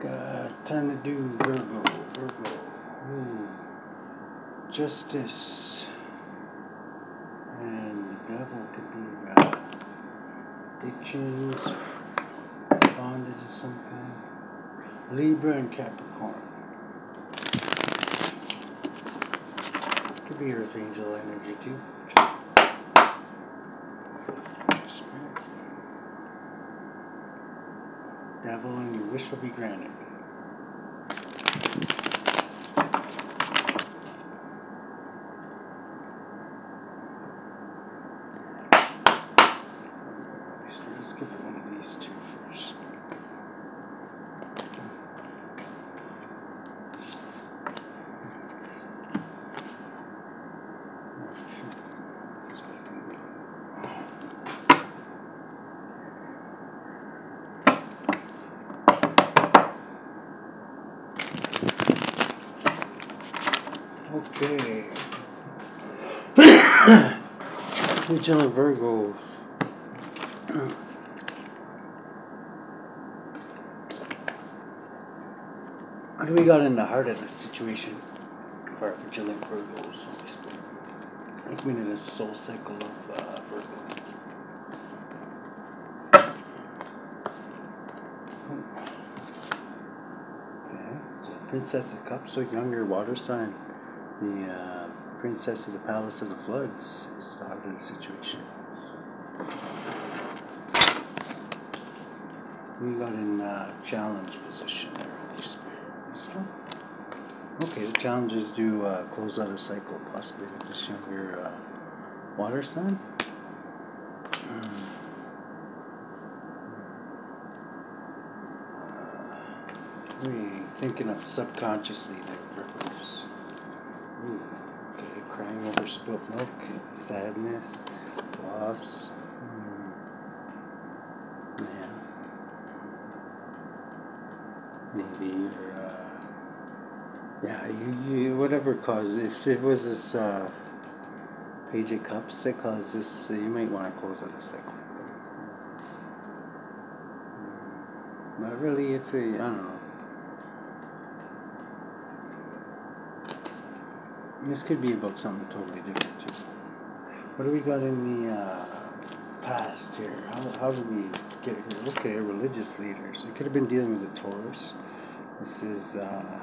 Got time to do Virgo, Virgo. Ooh. Justice. And the devil could be uh, addictions, bondage of some kind. Libra and Capricorn. Could be Earth Angel energy too. Devil and your wish will be granted. Let's give it one of these two first. Okay. Vigilant Virgos. What do we got in the heart of the situation for vigilant Virgos? Holy Spirit. Take me this soul cycle of uh, Virgo. Princess of Cups, so younger water sign. The uh, Princess of the Palace of the Floods is the heart of the situation. We got in uh, challenge position there? Okay, the challenges do uh, close out a cycle, possibly with this younger uh, water sign. We thinking of subconsciously there, Virgos. Ooh, okay, spilt milk, sadness, loss. Hmm. Yeah. Maybe you're, uh, yeah, you, you, whatever caused, if it was this, uh, Page of Cups that caused this, you might want to close out a cycle. But really, it's a, I don't know. This could be about something totally different too. What do we got in the uh, past here? How, how did we get here? Okay, religious leaders. It could have been dealing with the Taurus. This is uh,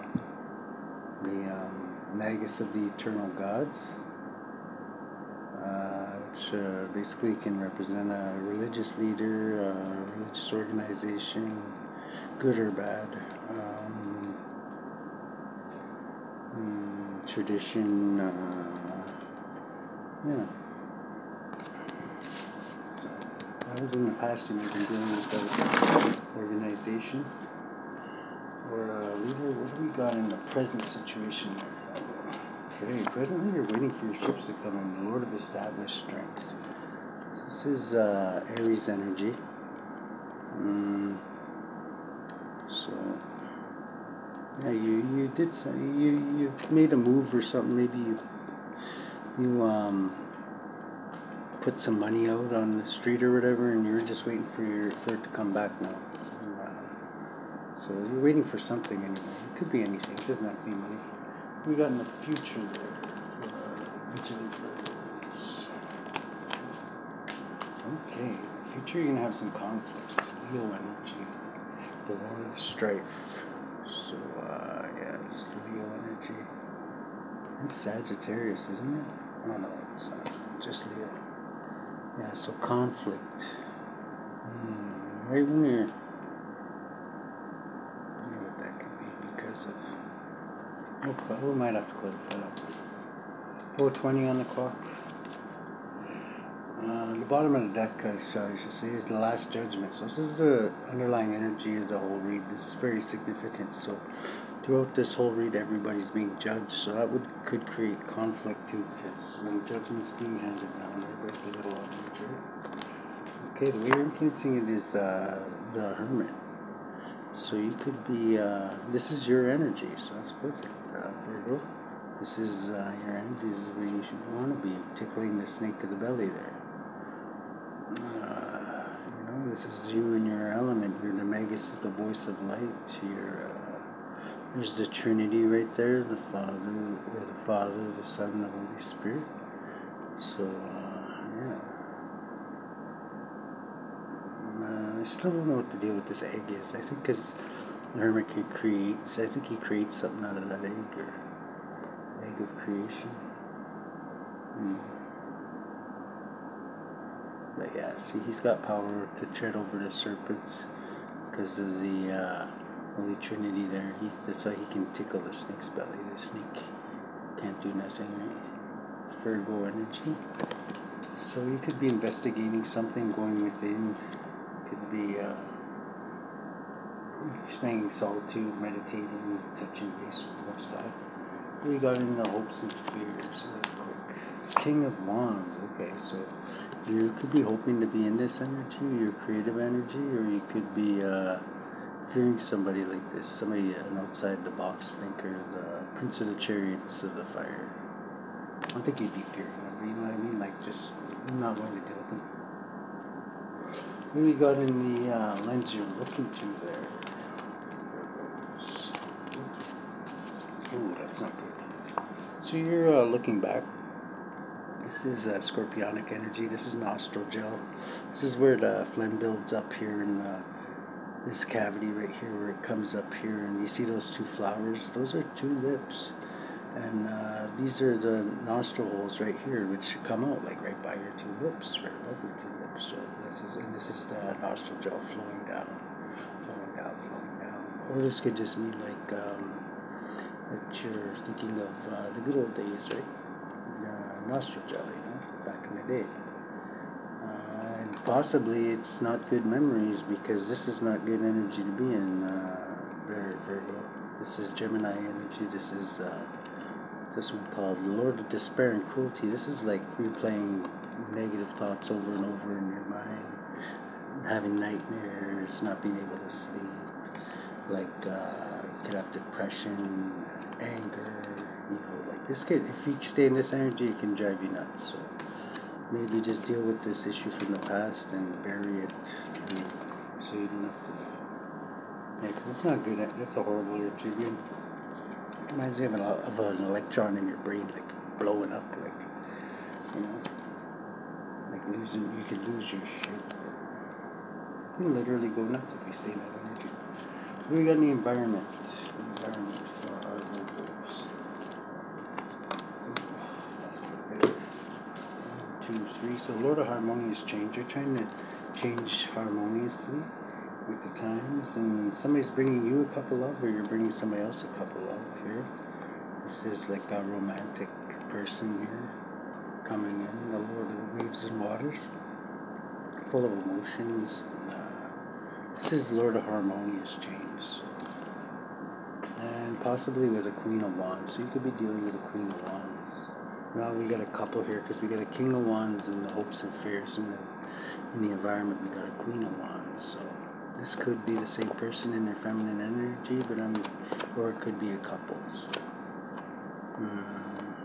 the um, Magus of the Eternal Gods, uh, which uh, basically can represent a religious leader, a religious organization, good or bad. Um, mm, tradition, uh, yeah. So that was in the past. You might been dealing with that organization or uh. What do we got in the present situation? Okay, presently you're waiting for your ships to come in. Lord of Established Strength. This is uh, Aries energy. Mm. So yeah, you you did so you you made a move or something. Maybe you you um put some money out on the street or whatever, and you're just waiting for your for it to come back now. Uh, so you're waiting for something anyway. It could be anything. It doesn't have to be money. We got in the future there for uh, vigilant Virgos. Okay, in the future you're gonna have some conflict. Leo energy, the Lord of Strife. So uh, yeah, this is Leo energy. It's Sagittarius, isn't it? Oh no, it's not. Just Leo. Yeah, so conflict. Hmm, right when you're. I what that could be because of. Okay, we might have to clarify that. 420 on the clock. Uh, bottom of the deck, I should, I should say, is the Last Judgment. So this is the underlying energy of the whole read. This is very significant. So throughout this whole read, everybody's being judged. So that would could create conflict too, because when judgment's being handed down, everybody's a little unusual. Okay, the way you're influencing it is uh, the Hermit. So you could be. Uh, this is your energy, so that's perfect, uh, Virgo. This is uh, your energy. This is where you should want to be, tickling the snake of the belly there. Uh, you know, This is you in your element. You're the Magus, the voice of light. You're, uh, there's the Trinity right there the Father, or the Father, the Son, and the Holy Spirit. So, uh, yeah. Uh, I still don't know what to deal with this egg is. I think because the Hermit can create, I think he creates something out of that egg, or egg of creation. Hmm. But yeah, see, he's got power to tread over the serpents because of the uh, Holy Trinity there. He, that's why he can tickle the snake's belly. The snake can't do nothing, right? It's Virgo energy. So you could be investigating something going within. Could be uh, spending solitude, meditating, touching base with the Most High. In the hopes and fears. So that's quick. King of Wands. Okay, so you could be hoping to be in this energy, your creative energy, or you could be uh, fearing somebody like this, somebody an outside the box thinker, the Prince of the Chariots of the Fire. I don't think you'd be fearing them, you know what I mean? Like just not going to deal with them. What we got in the uh, lens you're looking through there? Ooh, that's not good. So you're uh, looking back is uh, scorpionic energy. This is nostril gel. This is where the phlegm builds up here in uh, this cavity right here where it comes up here. And you see those two flowers? Those are two lips. And uh, these are the nostril holes right here, which come out like right by your two lips, right above your two lips. So this is, and this is the nostril gel flowing down, flowing down, flowing down. Or this could just mean like um, that you're thinking of uh, the good old days, right? nostril gel, back in the day. Uh, and possibly it's not good memories because this is not good energy to be in, uh, Virgo. This is Gemini energy. This is uh, this one called Lord of Despair and Cruelty. This is like replaying negative thoughts over and over in your mind, having nightmares, not being able to sleep. Like uh, you could have depression, anger, you know, like this could if you stay in this energy, it can drive you nuts. So maybe just deal with this issue from the past and bury it, and so you don't have to. Yeah, because it's not good. It's a horrible. It reminds me of an, of an electron in your brain, like blowing up, like you know, like losing. You could lose your shit. You literally go nuts if you stay in that energy. We got in the environment for our Virgos. So Lord of Harmonious change. You're trying to change harmoniously with the times, and somebody's bringing you a couple of love, or you're bringing somebody else a couple of love here. This is like a romantic person here coming in, the Lord of the Waves and Waters, full of emotions. And, uh, this is Lord of Harmonious change. And possibly with a Queen of Wands. So you could be dealing with a Queen of Wands. Now we got a couple here because we got a King of Wands and the hopes and fears, and in the environment we got a Queen of Wands. So this could be the same person in their feminine energy, but I'm, or it could be a couple. So, um,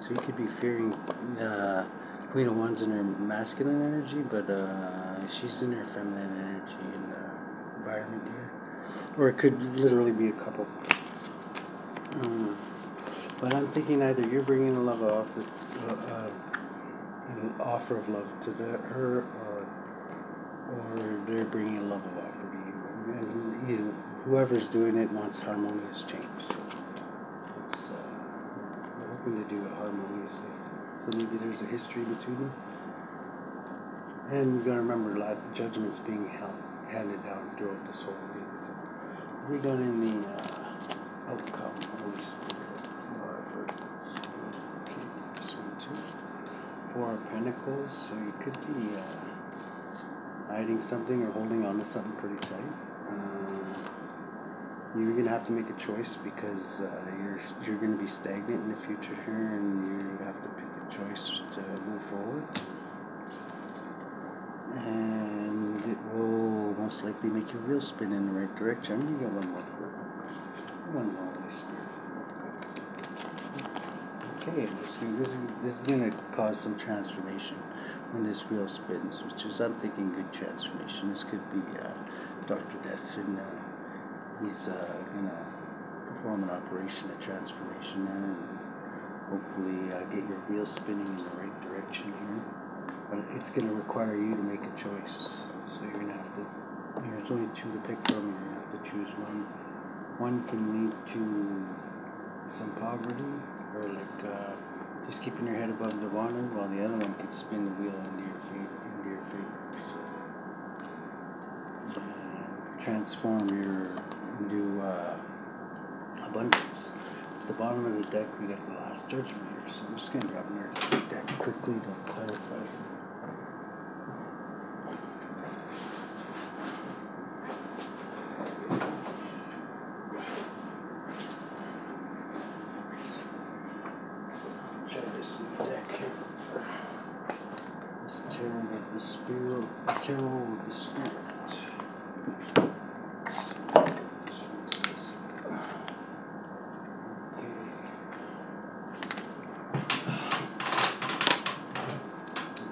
so you could be fearing uh, Queen of Wands in her masculine energy, but uh, she's in her feminine energy in the environment here, or it could literally be a couple. Um, but I'm thinking either you're bringing a love offer, uh, uh, an offer of love to the, her, or or they're bringing a love of offer to you. And whoever's doing it wants harmonious change. So it's, uh, we're hoping to do it harmoniously. So maybe there's a history between them. And we've got to remember a lot of judgments being held, handed down throughout this whole week. So we're got in the uh, outcome, Holy Spirit. Four Pentacles, so you could be uh, hiding something or holding on to something pretty tight. Uh, you're gonna have to make a choice because uh, you're you're gonna be stagnant in the future here, and you have to pick a choice to move forward. And it will most likely make your wheel spin in the right direction. You got one more for one more Holy Spirit. Okay, this, this, this is going to cause some transformation when this wheel spins, which is, I'm thinking, good transformation. This could be uh, Dr. Death, and uh, he's uh, gonna perform an operation, a transformation and hopefully uh, get your wheel spinning in the right direction here. But it's gonna require you to make a choice, so you're gonna have to. There's only two to pick from. You're gonna have to choose one. One can lead to some poverty, or like uh, just keeping your head above the water, while the other one can spin the wheel into your favor. Into your favor. So, transform your into uh, abundance. At the bottom of the deck, we got the last judgment here. So I'm just gonna grab another deck quickly to clarify. Try this new deck here. This tarot of the spirit. Tarot of the spirit. This one says- Okay.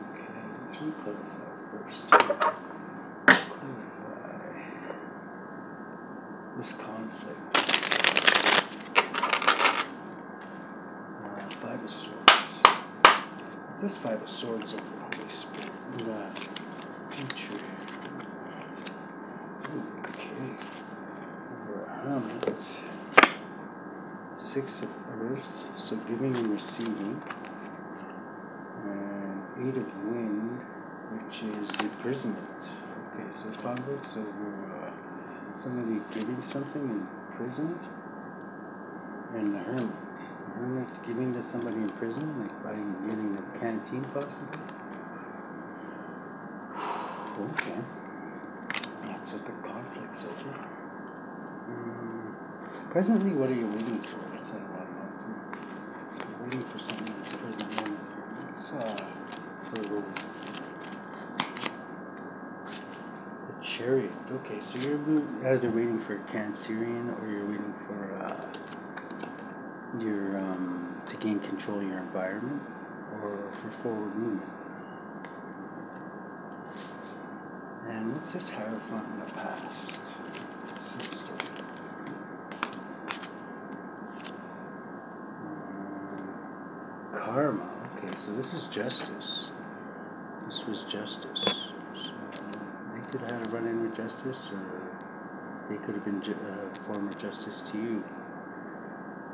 Okay, let me clarify first. Let's clarify this conflict. Uh, five of Swords. What's this Five of Swords over the Holy Spirit? Uh, future. Okay. Over a Hermit. Six of Earth. So giving and receiving. And Eight of Wind, which is imprisonment. Okay, so conflicts over uh, somebody giving something in prison. And the Hermit. The Hermit giving to somebody in prison, like buying, getting a canteen possibly. okay. That's what the conflict's over. Mm. Presently, what are you waiting for? That's what I want to know. Waiting for something in the here. Let's uh, put it over. The chariot. Okay, so you're either waiting for Cancerian or you're waiting for uh, your um, to gain control of your environment or for forward movement. And what's this Hierophant in the past? Um, karma. Okay, so this is justice. This was justice. Run in with justice, or they could have been ju- uh, form of justice to you.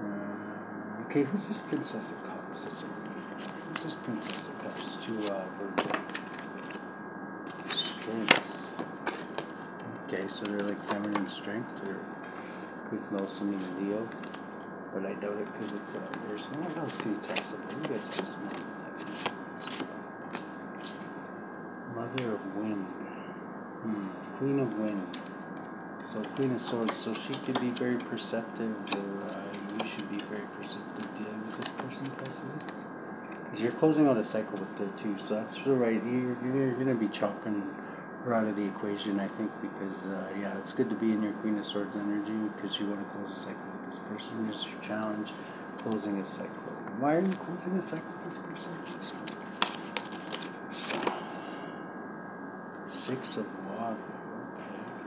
Uh, okay, who's this Princess of Cups? Who's this Princess of Cups to uh, Virgo? Strength. Okay, so they're like feminine strength, or could also mean Leo, but I doubt it because it's a person. What else can you tell us about? You got to tell. Mother of Wind. Hmm. Queen of Wind. So Queen of Swords. So she could be very perceptive, or uh, you should be very perceptive dealing with this person, possibly. Because you're closing out a cycle with her too, so that's the right. You're, you're gonna be chopping her out of the equation, I think, because uh, yeah, it's good to be in your Queen of Swords energy because you want to close a cycle with this person. Here's your challenge, closing a cycle. Why are you closing a cycle with this person? Six of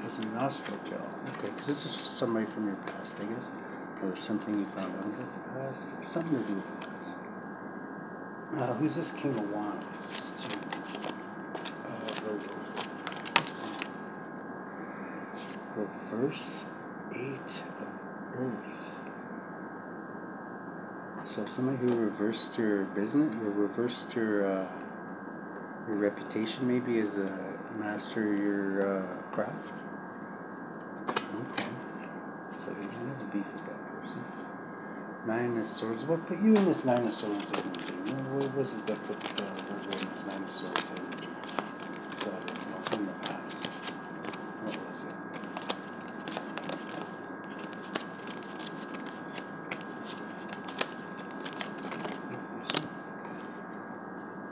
Because of nostril gel. Okay, because this is somebody from your past, I guess. Or something you found out about the past. Or something to do with the past. Uh, who's this King of Wands? Uh, Virgo. Reverse Eight of Earth. So somebody who reversed your business, or reversed your uh, your reputation, maybe as a master of your uh, craft. Okay. So you don't have a beef with that person. Nine of Swords. What put you in this Nine of Swords energy? What, was it that put Virgo in this Nine of Swords energy? So, you know, from the past. What was it?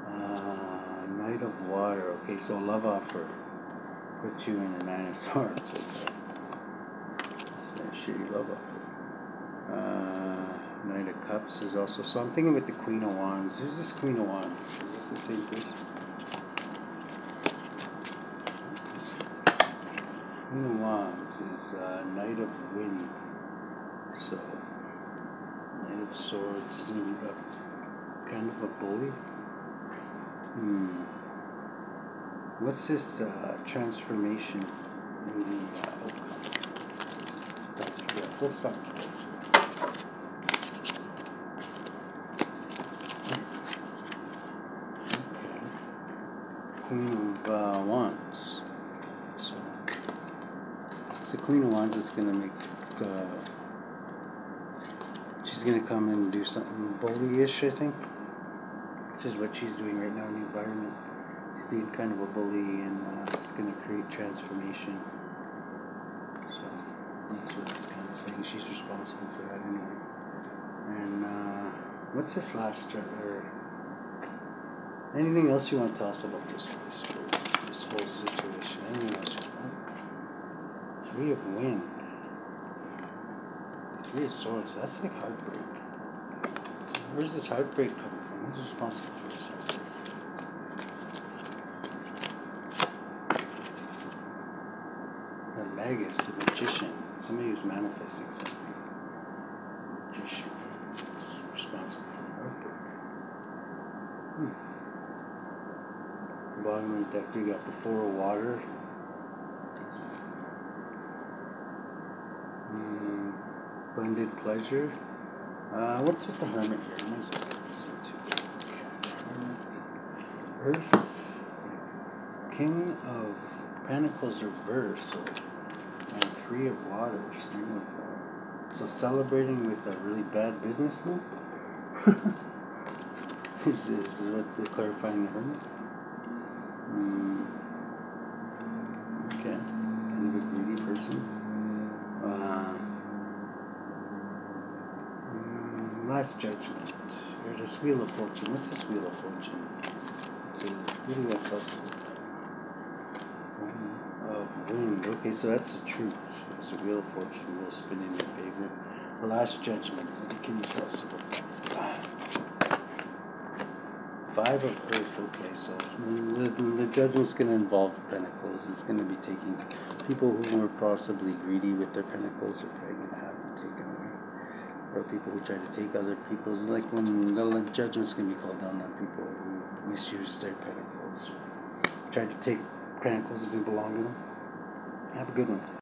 Uh, Knight of Water. Okay, so love offer. Put you in a Nine of Swords. Okay shitty logo. Uh, Knight of Cups is also. So I'm thinking with the Queen of Wands. Who's this Queen of Wands? Is this the same person? Queen of Wands is uh, Knight of Wind. So, Knight of Swords, and, uh, kind of a bully. Hmm. What's this uh, transformation in the uh, start. Okay. Queen of uh, Wands. So, it's the Queen of Wands is going to make. Uh, she's to come and do something bully-ish, I think. Which is what she's doing right now in the environment. She's being kind of a bully, and uh, it's to create transformation. So, that's what it's saying. She's responsible for that anyway. And uh, what's this last? Or anything else you want to tell us about this this, whole situation? Anything else you want? Three of wind. Three of swords. That's like heartbreak. So where's this heartbreak come from? Who's responsible for this heartbreak? The Magus, the magician. Somebody who's manifesting something. Is responsible for heartbreak. Hmm. Bottom of the deck, we got the Four of Water. Hmm. Blended Pleasure. Uh, what's with the Hermit here? Might as well get this one too. Hermit. Earth. King of Pentacles reverse. And Three of Water. String of Water. So celebrating with a really bad businessman? is, is what they're clarifying the Hermit? Mm. Okay. Kind of a greedy person. Uh, last Judgment. Or this Wheel of Fortune. What's this Wheel of Fortune? So, what do you want to tell us about that? One of Wind. Okay, so that's the truth. It's a Wheel of Fortune will spin in your favor. The Last Judgment. Can you tell us about? Five of Earth. Okay, so the, the judgment's going to involve pentacles. It's going to be taking people who were possibly greedy with their pentacles are probably going to have them taken away, or people who try to take other people's. Like when the judgment's going to be called down on people who misuse their pentacles, or try to take pentacles that didn't belong to them. Have a good one.